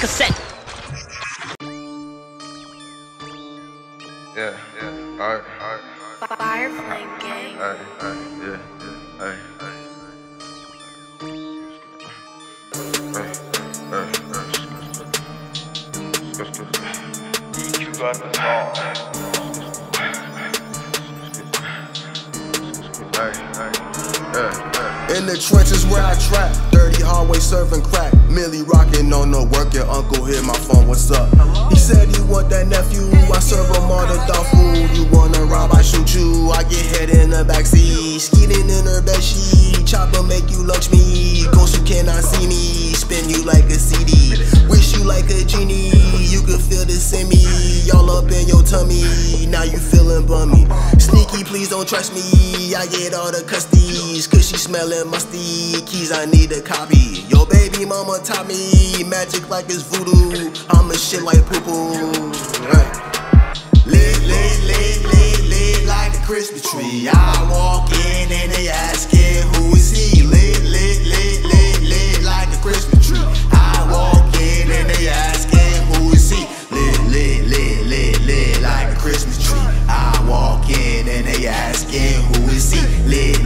cassette. Yeah, yeah, alright, alright. Fire Flame Gang. Alright, alright, yeah, yeah, alright, alright. You got the ball. In the trenches where I trap, dirty hallway serving crack. Millie rocking on the work, your uncle hit my phone, what's up? He said he want that nephew, I serve him all the dog food. You wanna rob, I shoot you. I get head in the backseat, skeeting in her bed sheet. Chopper make you lunch me, ghost you cannot see me. Spin you like a CD, wish you like a genie. You can feel the semi, all up in your tummy. Now you feeling bummy. Sneaky, please don't trust me. I get all the custies, cause she smelling musty. Keys, I need a copy. Your baby mama taught me magic like it's voodoo. I'm a shit like poo poo. Lit, lit, lit, lit, lit like a Christmas tree. I who is he? Live